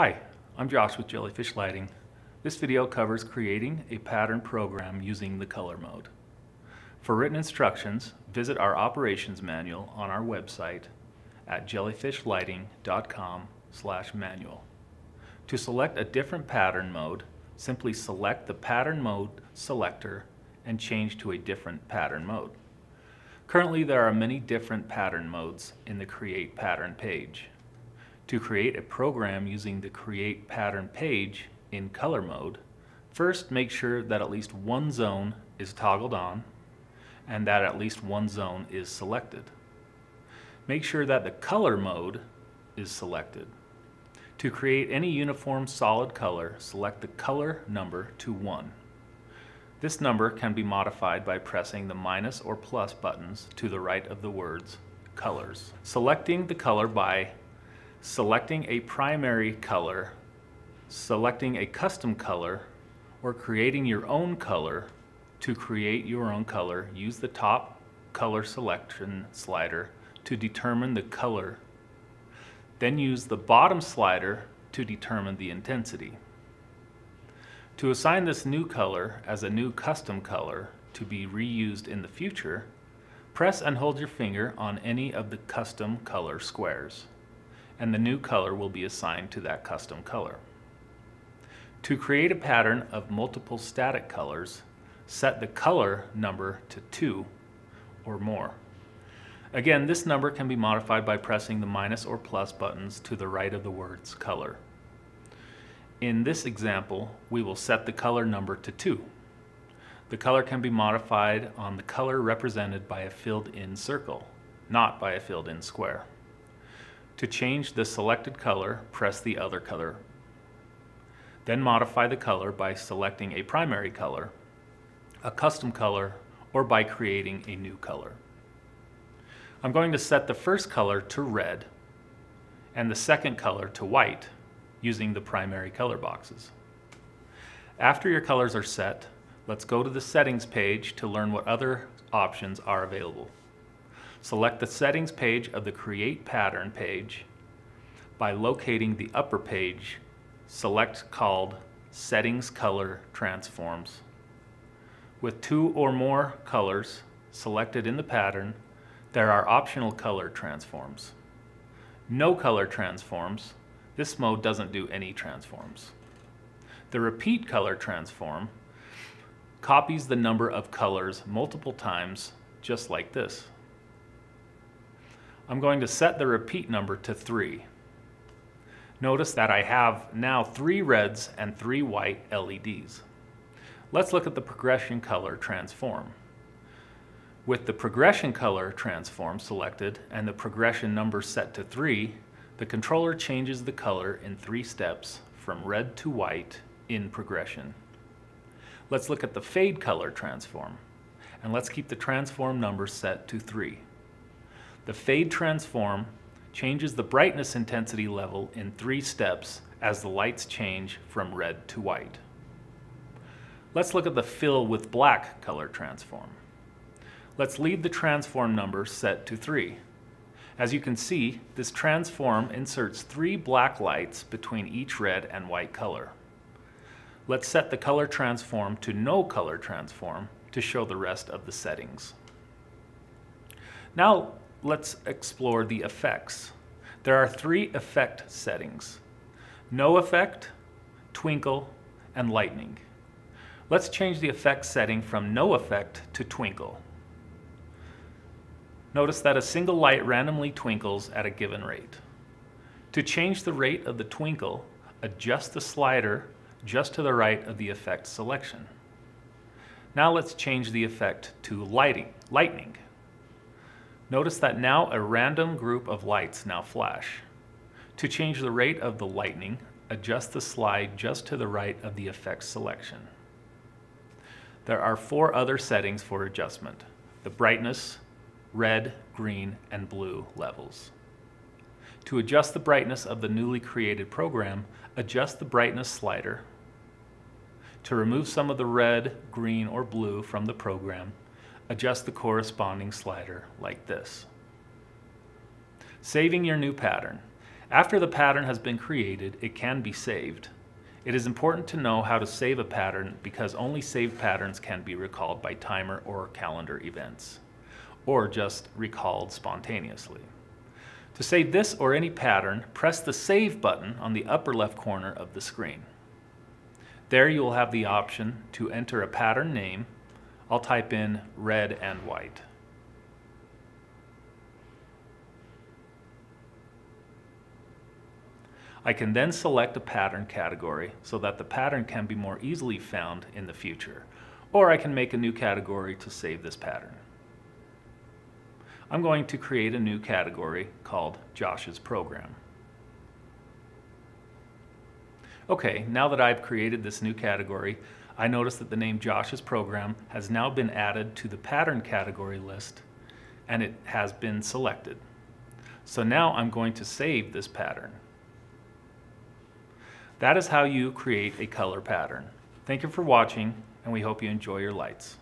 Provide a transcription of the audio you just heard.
Hi, I'm Josh with Jellyfish Lighting. This video covers creating a pattern program using the color mode. For written instructions, visit our operations manual on our website at jellyfishlighting.com manual. To select a different pattern mode, simply select the pattern mode selector and change to a different pattern mode. Currently there are many different pattern modes in the Create Pattern page. To create a program using the Create Pattern page in color mode, first make sure that at least one zone is toggled on and that at least one zone is selected. Make sure that the color mode is selected. To create any uniform solid color, select the color number to 1. This number can be modified by pressing the minus or plus buttons to the right of the words colors. Selecting the color by selecting a primary color, selecting a custom color, or creating your own color. To create your own color, use the top color selection slider to determine the color. Then use the bottom slider to determine the intensity. To assign this new color as a new custom color to be reused in the future, press and hold your finger on any of the custom color squares and the new color will be assigned to that custom color. To create a pattern of multiple static colors, set the color number to 2 or more. Again, this number can be modified by pressing the minus or plus buttons to the right of the words color. In this example, we will set the color number to 2. The color can be modified on the color represented by a filled-in circle, not by a filled-in square. To change the selected color, press the other color. Then modify the color by selecting a primary color, a custom color, or by creating a new color. I'm going to set the first color to red and the second color to white using the primary color boxes. After your colors are set, let's go to the settings page to learn what other options are available. Select the settings page of the Create Pattern page. By locating the upper page, select called Settings Color Transforms. With two or more colors selected in the pattern, there are optional color transforms. No color transforms, this mode doesn't do any transforms. The repeat color transform copies the number of colors multiple times just like this. I'm going to set the repeat number to 3. Notice that I have now three reds and three white LEDs. Let's look at the progression color transform. With the progression color transform selected and the progression number set to 3, the controller changes the color in three steps from red to white in progression. Let's look at the fade color transform and let's keep the transform number set to 3. The fade transform changes the brightness intensity level in three steps as the lights change from red to white. Let's look at the fill with black color transform. Let's leave the transform number set to 3. As you can see, this transform inserts three black lights between each red and white color. Let's set the color transform to no color transform to show the rest of the settings. Now let's explore the effects. There are three effect settings. No effect, twinkle, and lightning. Let's change the effect setting from no effect to twinkle. Notice that a single light randomly twinkles at a given rate. To change the rate of the twinkle, adjust the slider just to the right of the effect selection. Now let's change the effect to lighting, lightning. Notice that now a random group of lights now flash. To change the rate of the lightning, adjust the slide just to the right of the effect selection. There are four other settings for adjustment. The brightness, red, green, and blue levels. To adjust the brightness of the newly created program, adjust the brightness slider. To remove some of the red, green, or blue from the program, adjust the corresponding slider like this. Saving your new pattern. After the pattern has been created, it can be saved. It is important to know how to save a pattern because only saved patterns can be recalled by timer or calendar events, or just recalled spontaneously. To save this or any pattern, press the Save button on the upper left corner of the screen. There you will have the option to enter a pattern name. I'll type in red and white. I can then select a pattern category so that the pattern can be more easily found in the future, or I can make a new category to save this pattern. I'm going to create a new category called Josh's Program. Okay, now that I've created this new category, I notice that the name Josh's Program has now been added to the pattern category list and it has been selected. So now I'm going to save this pattern. That is how you create a color pattern. Thank you for watching and we hope you enjoy your lights.